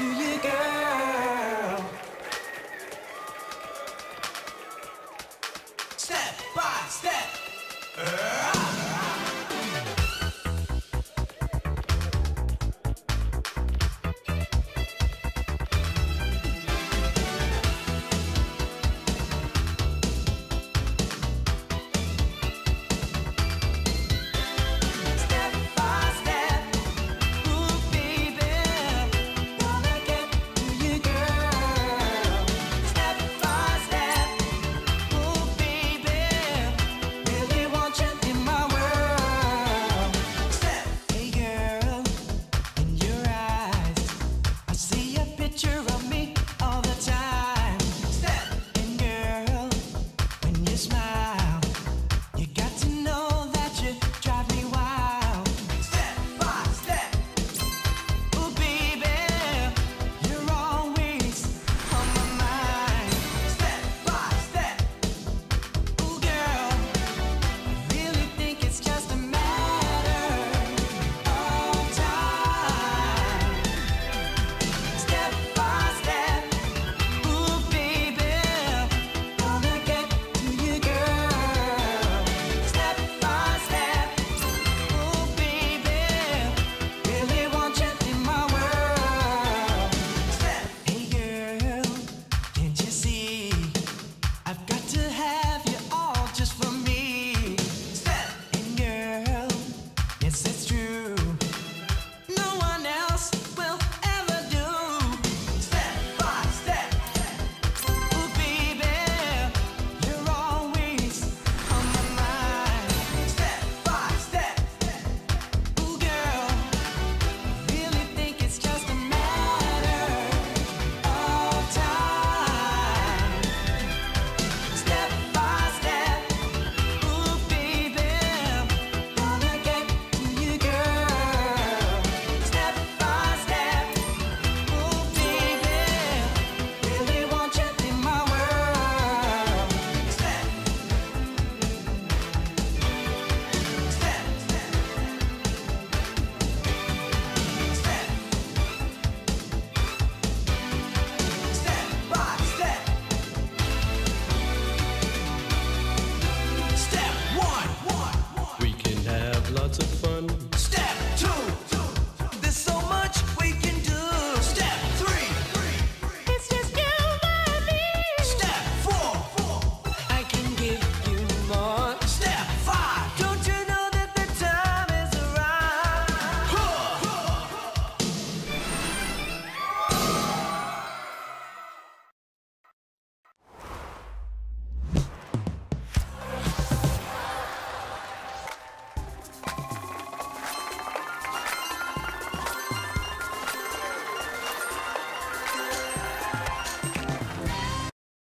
to you, girl. Step by step. Uh-huh.